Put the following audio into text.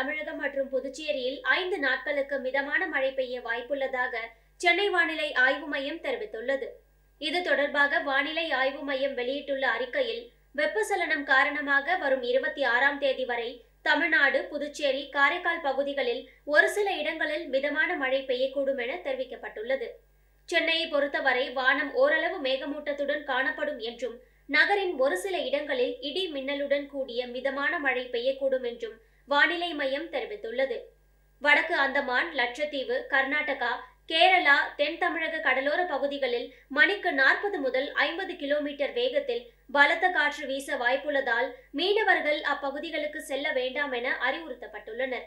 தமிழகம் மற்றும் புதுச்சேரியில் ஐந்து நாட்களுக்கு மிதமான மழை பெய்ய வாய்ப்புள்ளதாக சென்னை வானிலை ஆய்வு மையம் தெரிவித்துள்ளது. இது தொடர்பாக வானிலை ஆய்வு மையம் வெளியிட்டுள்ள அறிக்கையில் வெப்பசலனம் காரணமாக வரும் இருபத்தி ஆறாம் தேதி வரை தமிழ்நாடு புதுச்சேரி காரைக்கால் பகுதிகளில் ஒரு சில இடங்களில் மிதமான மழை பெய்யக்கூடும் என தெரிவிக்கப்பட்டுள்ளது. சென்னையை பொறுத்தவரை வானம் ஓரளவு மேகமூட்டத்துடன் காணப்படும் என்றும் நகரின் ஒரு சில இடங்களில் இடி மின்னலுடன் கூடிய மிதமான மழை பெய்யக்கூடும் என்றும் வானிலை மையம் தெரிவித்துள்ளது. வடக்கு அந்தமான் லட்சத்தீவு கர்நாடகா கேரளா தென் தமிழக கடலோர பகுதிகளில் மணிக்கு நாற்பது முதல் ஐம்பது கிலோமீட்டர் வேகத்தில் பலத்த காற்று வீச வாய்ப்புள்ளதால் மீனவர்கள் அப்பகுதிகளுக்கு செல்ல வேண்டாம் என அறிவுறுத்தப்பட்டுள்ளனர்.